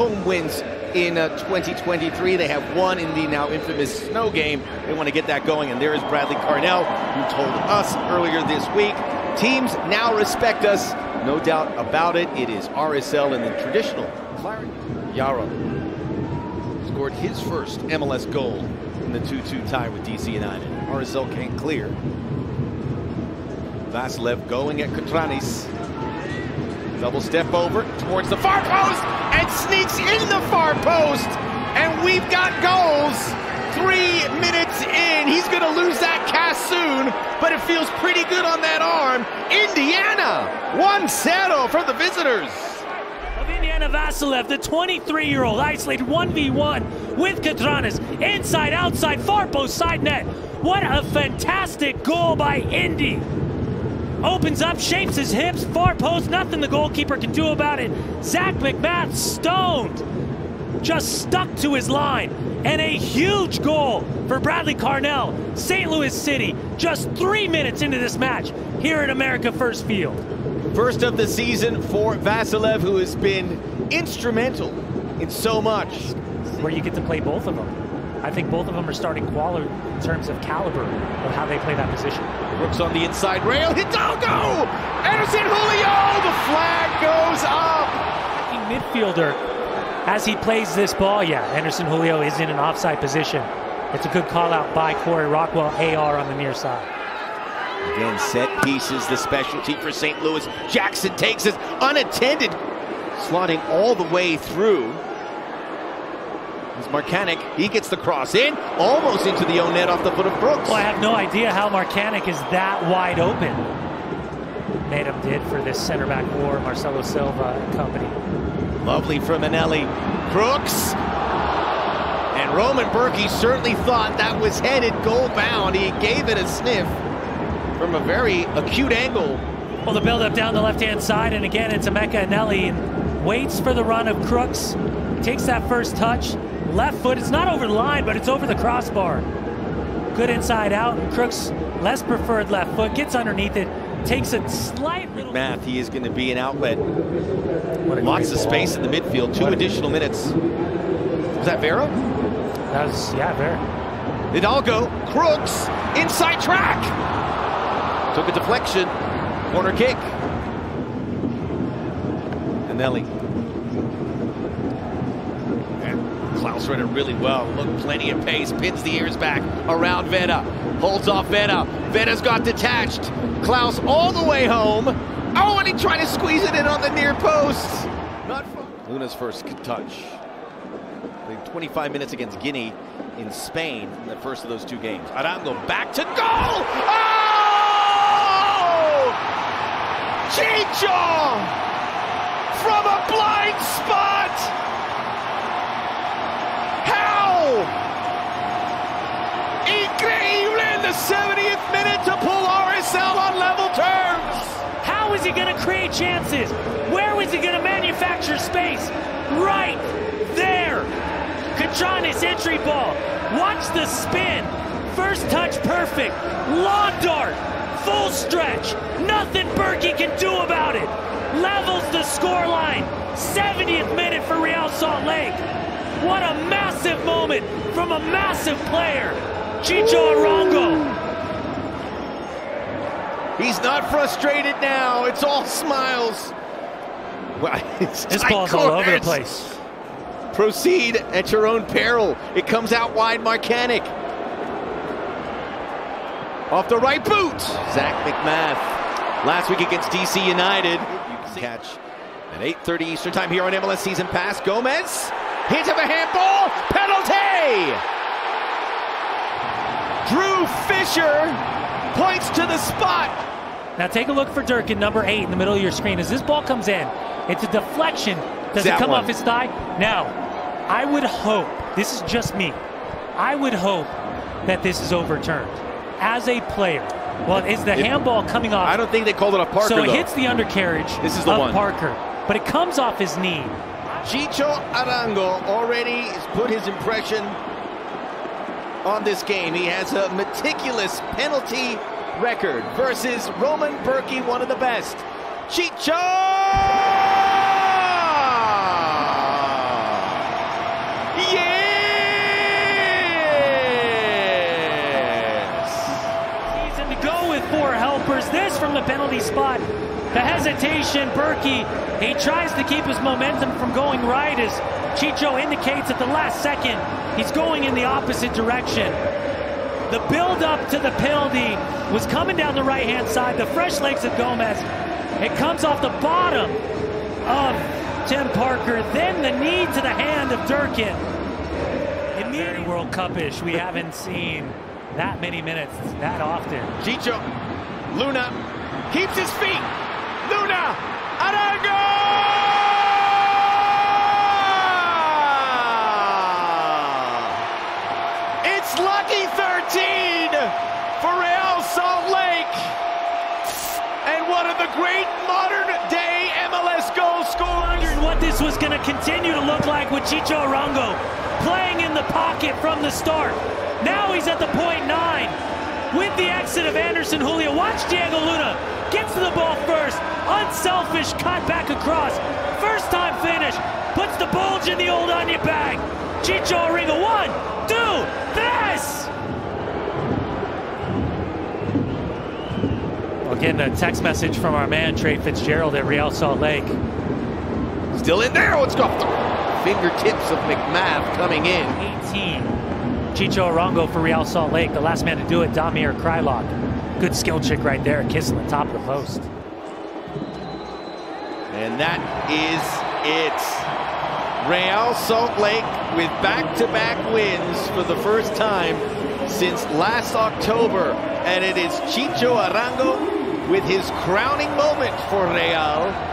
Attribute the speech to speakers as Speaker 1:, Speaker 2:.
Speaker 1: home wins in uh, 2023. They have one in the now infamous snow game. They want to get that going. And there is Bradley Carnell, who told us earlier this week teams now respect us. No doubt about it. It is RSL in the traditional. Yaro scored his first MLS goal in the 2 2 tie with DC United. RSL can't clear. Vassilev going at Katranis. Double step over towards the far post and sneaks in the far post. And we've got goals. Three minutes in. He's going to lose that cast soon, but it feels pretty good on that arm. Indiana, 1-0 for the visitors.
Speaker 2: Of Indiana Vassilev, the 23-year-old, isolated 1v1 with Katranis. Inside, outside, far post, side net. What a fantastic goal by Indy opens up, shapes his hips, far post, nothing the goalkeeper can do about it. Zach MacMath stoned, just stuck to his line. And a huge goal for Bradley Carnell, St. Louis City, just three minutes into this match here at America First Field.
Speaker 1: First of the season for Vassilev, who has been instrumental in so much.
Speaker 2: Where you get to play both of them. I think both of them are starting quality in terms of caliber of how they play that position.
Speaker 1: Brooks on the inside rail. Hidalgo! Anderson Julio! The flag goes up!
Speaker 2: Midfielder, as he plays this ball, yeah, Anderson Julio is in an offside position. It's a good call out by Corey Rockwell, AR on the near side.
Speaker 1: Again, set pieces, the specialty for St. Louis. Jackson takes it unattended, slotting all the way through. As Markanich, he gets the cross in, almost into the own net off the foot of Brooks.
Speaker 2: Well, I have no idea how Markanich is that wide open. Madam did for this center back war, Marcelo Silva and company.
Speaker 1: Lovely from Eneli. Crooks. And Roman Bürki certainly thought that was headed goal bound. He gave it a sniff from a very acute angle.
Speaker 2: Well, the build up down the left hand side, and again, it's Emeka Eneli. And waits for the run of Crooks. Takes that first touch, Left foot, it's not over the line, but it's over the crossbar. Good inside out. Crooks, less preferred left foot, gets underneath it, takes a slight little.
Speaker 1: Math, he is going to be an outlet. Lots of space in the midfield, two additional minutes. Was that Vera?
Speaker 2: That was, yeah, Vera.
Speaker 1: Hidalgo, Crooks, inside track. Took a deflection, corner kick. Eneli Klauss read it really well. Look, plenty of pace. Pins the ears back around Veta. Holds off Veta. Veta's got detached. Klauss all the way home. Oh, and he tried to squeeze it in on the near post. Not fun. Luna's first touch. 25 minutes against Guinea in Spain in the first of those two games. Arango back to goal! Oh! Chicho! From a blind spot! Increíble in the 70th minute to pull RSL on level terms.
Speaker 2: How is he going to create chances? Where was he going to manufacture space? Right there. Katranis entry ball. Watch the spin. First touch perfect. Lawn dart. Full stretch. Nothing Bürki can do about it. Levels the scoreline. 70th minute for Real Salt Lake. What a massive moment from a massive player, Chicho Arango.
Speaker 1: He's not frustrated now. It's all smiles.
Speaker 2: Well, this ball's all over the place.
Speaker 1: Proceed at your own peril. It comes out wide, Markanich. Off the right boot, Zach MacMath. Last week against DC United. Catch at 8.30 Eastern Time here on MLS Season Pass. Gomez into the handball, penalty! Drew Fischer points to the spot.
Speaker 2: Now take a look for Durkin, number eight in the middle of your screen. As this ball comes in, it's a deflection. Does that it come one. off his thigh? Now, I would hope, this is just me, I would hope that this is overturned. As a player, well, is the it, handball coming off?
Speaker 1: I don't think they called it a Parker.
Speaker 2: So it
Speaker 1: though.
Speaker 2: hits the undercarriage this is the of one. Parker, but it comes off his knee.
Speaker 1: Chicho Arango already has put his impression on this game. He has a meticulous penalty record versus Roman Bürki, one of the best. Chicho! yes. Season to go with four helpers.
Speaker 2: This from the penalty spot. The hesitation, Berkey, he tries to keep his momentum from going right as Chicho indicates at the last second he's going in the opposite direction. The build up to the penalty was coming down the right hand side, the fresh legs of Gomez. It comes off the bottom of Tim Parker, then the knee to the hand of Durkin. Immediately World Cup-ish, we haven't seen that many minutes that often.
Speaker 1: Chicho, Luna keeps his feet. Luna, Arango! It's lucky 13 for Real Salt Lake. And one of the great modern day MLS goal scorers.
Speaker 2: What this was going to continue to look like with Chicho Arango playing in the pocket from the start. Now he's at the point nine. With the exit of Anderson Julio, watch Diego Luna. Gets to the ball first. Unselfish cut back across. First time finish. Puts the bulge in the old onion bag. Chicho Arango, one, two, tres! Well, getting a text message from our man Trey Fitzgerald at Real Salt Lake.
Speaker 1: Still in there. Oh, it's off the fingertips of MacMath coming in.
Speaker 2: 18. Chicho Arango for Real Salt Lake, the last man to do it, Damir Kreilach. Good skill chick right there, kissing the top of the post.
Speaker 1: And that is it. Real Salt Lake with back-to-back wins for the first time since last October. And it is Chicho Arango with his crowning moment for Real